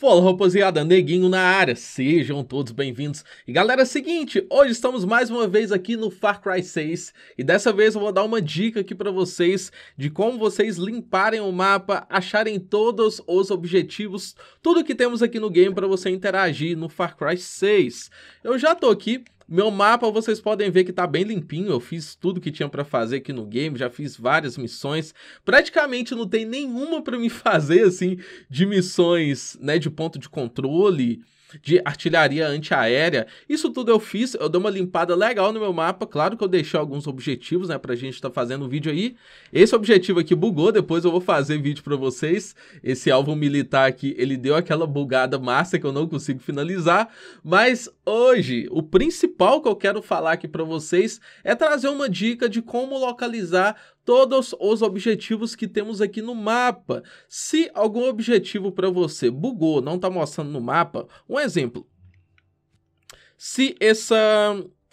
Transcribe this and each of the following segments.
Fala rapaziada, neguinho na área, sejam todos bem-vindos. E galera, é o seguinte, hoje estamos mais uma vez aqui no Far Cry 6 e dessa vez eu vou dar uma dica aqui para vocês de como vocês limparem o mapa, acharem todos os objetivos, tudo que temos aqui no game para você interagir no Far Cry 6. Eu já tô aqui meu mapa vocês podem ver que tá bem limpinho, eu fiz tudo que tinha para fazer aqui no game, já fiz várias missões. Praticamente não tem nenhuma para me fazer assim de missões, né, de ponto de controle de artilharia antiaérea. Isso tudo eu fiz, eu dei uma limpada legal no meu mapa. Claro que eu deixei alguns objetivos, né, pra gente estar tá fazendo um vídeo aí. Esse objetivo aqui bugou, depois eu vou fazer vídeo para vocês. Esse alvo militar aqui, ele deu aquela bugada massa que eu não consigo finalizar. Mas hoje, o principal que eu quero falar aqui para vocês é trazer uma dica de como localizar todos os objetivos que temos aqui no mapa. Se algum objetivo para você bugou, não está mostrando no mapa, um exemplo. Se essa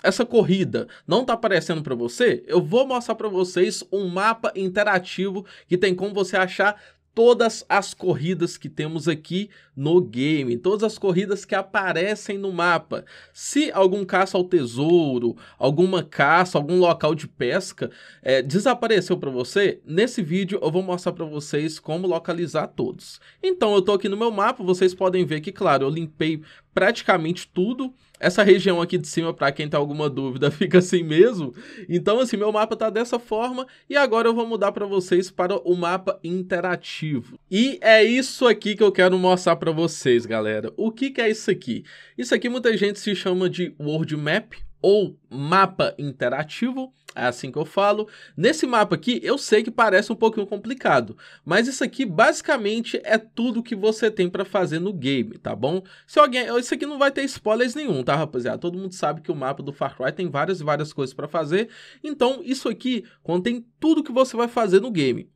essa corrida não está aparecendo para você, eu vou mostrar para vocês um mapa interativo que tem como você achar todas as corridas que temos aqui no game, todas as corridas que aparecem no mapa. Se algum caça ao tesouro, alguma caça, algum local de pesca é, desapareceu para você, nesse vídeo eu vou mostrar para vocês como localizar todos. Então eu estou aqui no meu mapa, vocês podem ver que, claro, eu limpei praticamente tudo. Essa região aqui de cima, para quem tem alguma dúvida, fica assim mesmo. Então, assim, meu mapa tá dessa forma. E agora eu vou mudar para vocês para o mapa interativo. E é isso aqui que eu quero mostrar para vocês, galera. O que, que é isso aqui? Isso aqui muita gente se chama de World Map ou mapa interativo, é assim que eu falo. Nesse mapa aqui, eu sei que parece um pouquinho complicado, mas isso aqui basicamente é tudo que você tem para fazer no game, tá bom? Se alguém, isso aqui não vai ter spoilers nenhum, tá, rapaziada? Todo mundo sabe que o mapa do Far Cry tem várias e várias coisas para fazer, então isso aqui contém tudo que você vai fazer no game.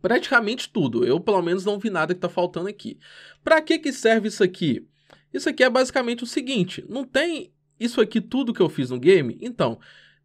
Praticamente tudo. Eu, pelo menos, não vi nada que tá faltando aqui. Para que que serve isso aqui? Isso aqui é basicamente o seguinte, não tem isso aqui tudo que eu fiz no game? Então,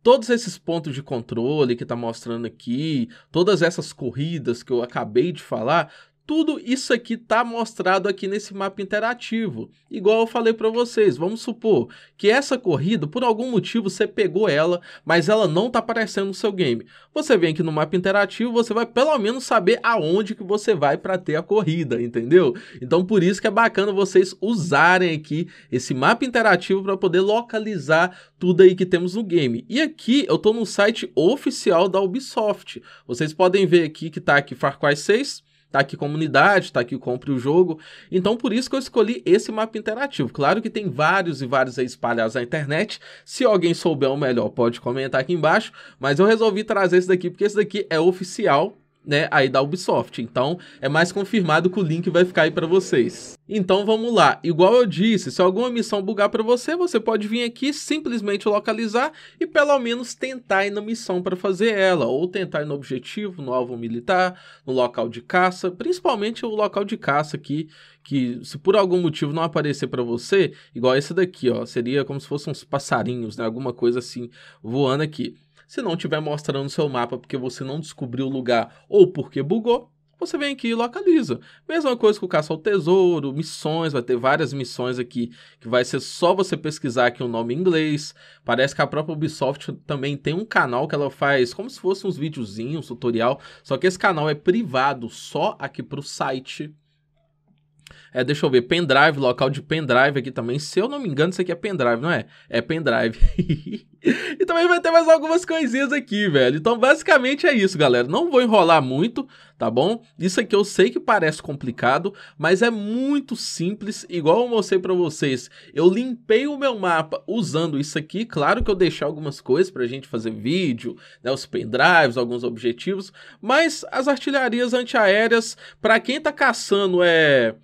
todos esses pontos de controle que está mostrando aqui, todas essas corridas que eu acabei de falar, tudo isso aqui está mostrado aqui nesse mapa interativo. Igual eu falei para vocês, vamos supor que essa corrida, por algum motivo, você pegou ela, mas ela não está aparecendo no seu game. Você vem aqui no mapa interativo, você vai pelo menos saber aonde que você vai para ter a corrida, entendeu? Então por isso que é bacana vocês usarem aqui esse mapa interativo para poder localizar tudo aí que temos no game. E aqui eu estou no site oficial da Ubisoft. Vocês podem ver aqui que está aqui Far Cry 6, tá aqui comunidade, tá aqui compre o jogo. Então por isso que eu escolhi esse mapa interativo. Claro que tem vários e vários aí espalhados na internet. Se alguém souber o melhor, pode comentar aqui embaixo, mas eu resolvi trazer esse daqui porque esse daqui é oficial né, aí da Ubisoft. Então, é mais confirmado que o link vai ficar aí para vocês. Então, vamos lá. Igual eu disse, se alguma missão bugar para você, você pode vir aqui, simplesmente localizar e pelo menos tentar ir na missão para fazer ela, ou tentar ir no objetivo, no alvo militar, no local de caça, principalmente o local de caça aqui, que se por algum motivo não aparecer para você, igual esse daqui, ó, seria como se fossem uns passarinhos, né, alguma coisa assim voando aqui. Se não estiver mostrando seu mapa porque você não descobriu o lugar ou porque bugou, você vem aqui e localiza. Mesma coisa com o caça ao tesouro, missões, vai ter várias missões aqui que vai ser só você pesquisar aqui o um nome em inglês. Parece que a própria Ubisoft também tem um canal que ela faz como se fosse uns videozinhos, tutorial, só que esse canal é privado só aqui para o site é, deixa eu ver, pendrive, local de pendrive aqui também. Se eu não me engano, isso aqui é pendrive, não é? É pendrive. e também vai ter mais algumas coisinhas aqui, velho. Então, basicamente é isso, galera. Não vou enrolar muito, tá bom? Isso aqui eu sei que parece complicado, mas é muito simples. Igual eu mostrei pra vocês, eu limpei o meu mapa usando isso aqui. Claro que eu deixei algumas coisas pra gente fazer vídeo, né? Os pendrives, alguns objetivos. Mas as artilharias antiaéreas, pra quem tá caçando é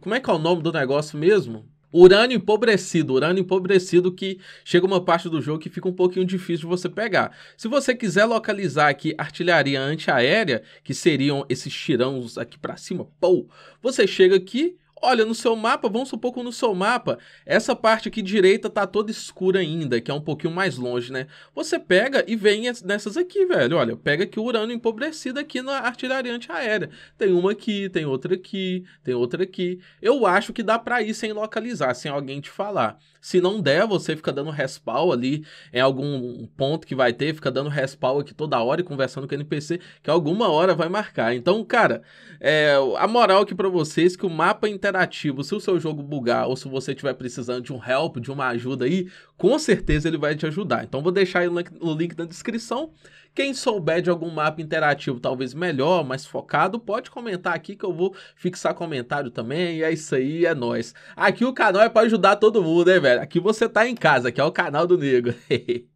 como é que é o nome do negócio mesmo? Urânio empobrecido, urânio empobrecido que chega uma parte do jogo que fica um pouquinho difícil de você pegar. Se você quiser localizar aqui artilharia antiaérea, que seriam esses tirãos aqui para cima, pô, você chega aqui, Olha, no seu mapa, vamos supor que no seu mapa, essa parte aqui direita tá toda escura ainda, que é um pouquinho mais longe, né? Você pega e vem nessas aqui, velho. Olha, pega aqui o urânio empobrecido aqui na artilharia antiaérea. Tem uma aqui, tem outra aqui, tem outra aqui. Eu acho que dá pra ir sem localizar, sem alguém te falar. Se não der, você fica dando respawn ali em algum ponto que vai ter, fica dando respawn aqui toda hora e conversando com o NPC, que alguma hora vai marcar. Então, cara, é, a moral aqui pra vocês é que o mapa interativo, se o seu jogo bugar ou se você estiver precisando de um help, de uma ajuda aí, com certeza ele vai te ajudar. Então, vou deixar aí o link na descrição. Quem souber de algum mapa interativo, talvez melhor, mais focado, pode comentar aqui que eu vou fixar comentário também. E é isso aí, é nóis. Aqui o canal é para ajudar todo mundo, né, velho? Aqui você tá em casa, aqui é o canal do Nego.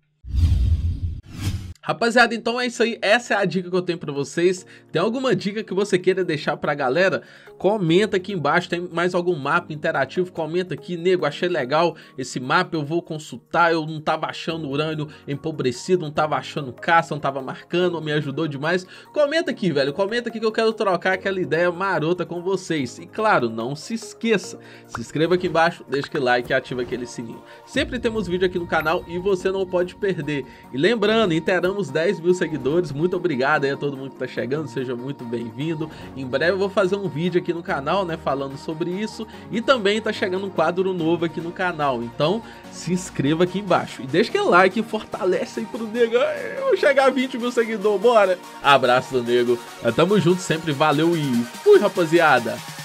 Rapaziada, então é isso aí, essa é a dica que eu tenho para vocês. Tem alguma dica que você queira deixar pra galera? Comenta aqui embaixo, tem mais algum mapa interativo? Comenta aqui, nego, achei legal esse mapa, eu vou consultar, eu não tava achando urânio empobrecido, não tava achando caça, não tava marcando, me ajudou demais. Comenta aqui, velho, comenta aqui que eu quero trocar aquela ideia marota com vocês. E claro, não se esqueça, se inscreva aqui embaixo, deixa aquele like e ativa aquele sininho. Sempre temos vídeo aqui no canal e você não pode perder. E lembrando, interamos chegamos 10 mil seguidores. Muito obrigado aí a todo mundo que tá chegando, seja muito bem-vindo. Em breve eu vou fazer um vídeo aqui no canal, né, falando sobre isso. E também tá chegando um quadro novo aqui no canal. Então se inscreva aqui embaixo. E deixa aquele like, fortalece aí pro nego. Eu chegar a 20 mil seguidores, bora! Abraço do nego. Tamo junto sempre, valeu e fui, rapaziada!